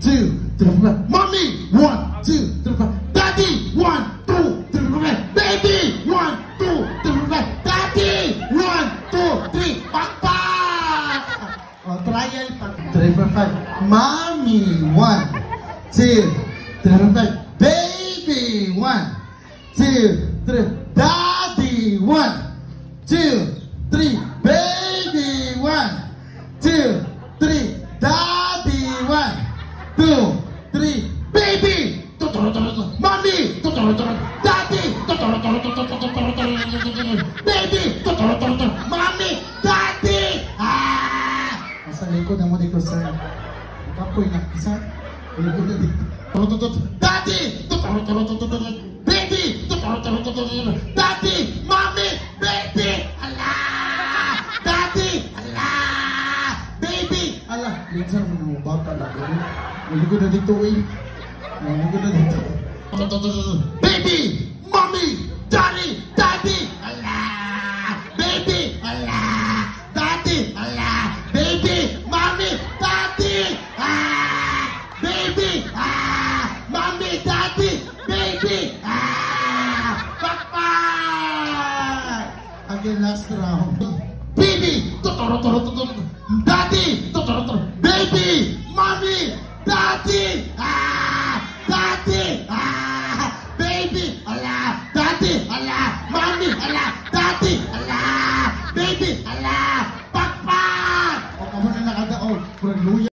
two, three, four. Mommy, one, two, three, four. Daddy, one, two, three, four. Baby, one, two, three, four. Daddy, one, two, three, papa. Oh, trial pa. Three, four, five. Mommy, one, two, three, four. Baby, one, two, three. Daddy, one, two, three. Baby, one, two, two, three. Baby, mommy, daddy, baby, mommy, daddy. Ah! Nasa likod naman dito, sir. Kapoy na, isa. Likod na dito. Daddy! Baby! Daddy! Mommy! Minsan mo bata na. Likod na dito eh. Likod na dito. Baby! Mommy! Daddy! Daddy! Allah! Baby! Allah! Daddy! Allah! Baby! Mommy! Daddy! Ah! Baby! Ah! Mommy! Daddy! Baby! Ah! Papa! Again, last round. Baby! Totoro, toro, totoro. baby, mommy, daddy, ah, daddy, ah, baby, Allah, daddy, Allah, mommy, Allah, daddy, Allah, baby, Allah, papa. Oh, o, kamo na nakata, o, hallelujah.